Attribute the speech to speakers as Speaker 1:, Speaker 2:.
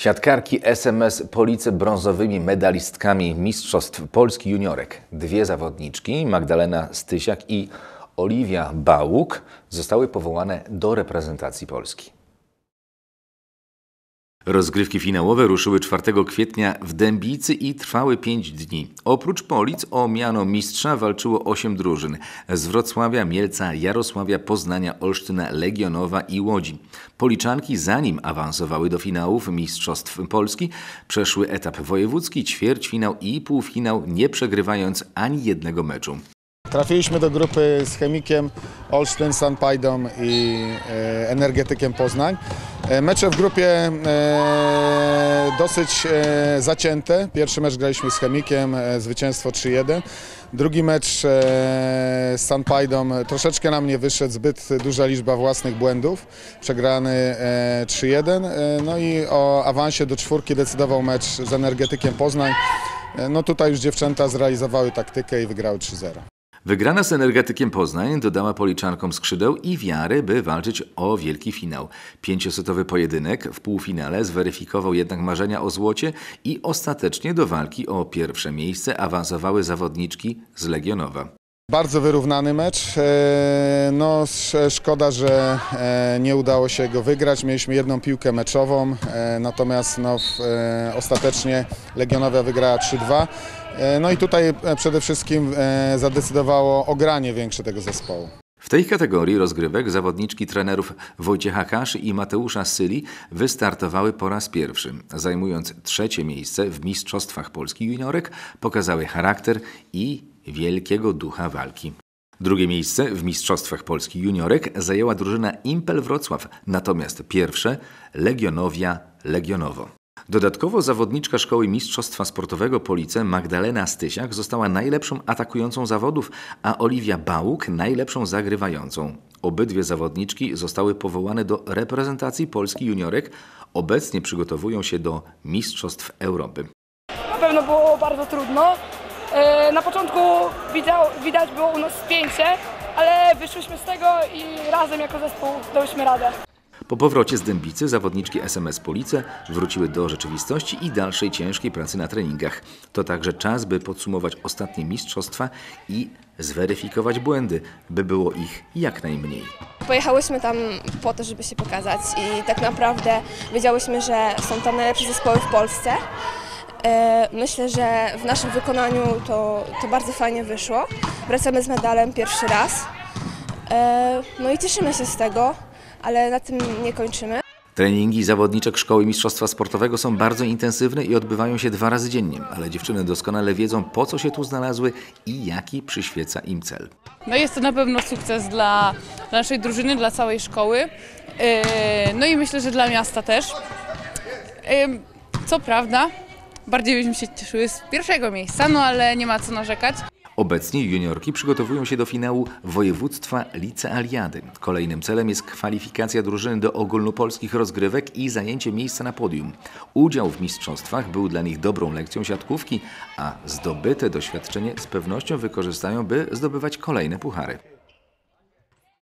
Speaker 1: Siatkarki SMS Police brązowymi medalistkami Mistrzostw Polski Juniorek. Dwie zawodniczki, Magdalena Stysiak i Oliwia Bałuk, zostały powołane do reprezentacji Polski. Rozgrywki finałowe ruszyły 4 kwietnia w Dębicy i trwały 5 dni. Oprócz Polic o miano mistrza walczyło 8 drużyn z Wrocławia, Mielca, Jarosławia, Poznania, Olsztyna, Legionowa i Łodzi. Policzanki zanim awansowały do finałów Mistrzostw Polski przeszły etap wojewódzki, ćwierćfinał i półfinał nie przegrywając ani jednego meczu.
Speaker 2: Trafiliśmy do grupy z Chemikiem, Olsztyn, Sanpajdą i e, Energetykiem Poznań. E, Mecze w grupie e, dosyć zacięte. Pierwszy mecz graliśmy z Chemikiem, zwycięstwo 3-1. Drugi mecz z Sanpajdą troszeczkę nam nie wyszedł, zbyt duża liczba własnych błędów. Przegrany e, 3-1. E, No i o awansie do czwórki decydował mecz z Energetykiem Poznań. No tutaj już dziewczęta zrealizowały taktykę i wygrały 3-0.
Speaker 1: Wygrana z energetykiem Poznań dodała policzankom skrzydeł i wiary, by walczyć o wielki finał. Pięciosetowy pojedynek w półfinale zweryfikował jednak marzenia o złocie i ostatecznie do walki o pierwsze miejsce awansowały zawodniczki z Legionowa.
Speaker 2: Bardzo wyrównany mecz. E, No, sz- szkoda, że e, nie udało się go wygrać. Mieliśmy jedną piłkę meczową, e, natomiast no, ostatecznie Legionowia wygrała 3-2. E, No i tutaj e, przede wszystkim e, zadecydowało ogranie większe tego zespołu.
Speaker 1: W tej kategorii rozgrywek zawodniczki trenerów Wojciecha Kaszy i Mateusza Syli wystartowały po raz pierwszy. Zajmując trzecie miejsce w Mistrzostwach Polski Juniorek, pokazały charakter i wielkiego ducha walki. Drugie miejsce w Mistrzostwach Polski Juniorek zajęła drużyna Impel Wrocław, natomiast pierwsze Legionowia Legionowo. Dodatkowo zawodniczka Szkoły Mistrzostwa Sportowego Police Magdalena Stysiak została najlepszą atakującą zawodów, a Oliwia Bałuk najlepszą zagrywającą. Obydwie zawodniczki zostały powołane do reprezentacji Polski juniorek. Obecnie przygotowują się do Mistrzostw Europy.
Speaker 3: Na pewno było bardzo trudno. E, Na początku widać było u nas spięcie, ale wyszliśmy z tego i razem jako zespół dałyśmy radę.
Speaker 1: Po powrocie z Dębicy zawodniczki SMS Police wróciły do rzeczywistości i dalszej ciężkiej pracy na treningach. To także czas, by podsumować ostatnie mistrzostwa i zweryfikować błędy, by było ich jak najmniej.
Speaker 4: Pojechałyśmy tam po to, żeby się pokazać i tak naprawdę wiedziałyśmy, że są tam najlepsze zespoły w Polsce. E, Myślę, że w naszym wykonaniu to, to bardzo fajnie wyszło. Wracamy z medalem pierwszy raz. E, No i cieszymy się z tego, ale na tym nie kończymy.
Speaker 1: Treningi zawodniczek Szkoły Mistrzostwa Sportowego są bardzo intensywne i odbywają się dwa razy dziennie, ale dziewczyny doskonale wiedzą, po co się tu znalazły i jaki przyświeca im cel.
Speaker 5: No jest to na pewno sukces dla, dla naszej drużyny, dla całej szkoły. Yy, No i myślę, że dla miasta też. Yy, Co prawda, bardziej byśmy się cieszyły z pierwszego miejsca, no ale nie ma co narzekać.
Speaker 1: Obecnie juniorki przygotowują się do finału województwa licealiady. Kolejnym celem jest kwalifikacja drużyny do ogólnopolskich rozgrywek i zajęcie miejsca na podium. Udział w mistrzostwach był dla nich dobrą lekcją siatkówki, a zdobyte doświadczenie z pewnością wykorzystają, by zdobywać kolejne puchary.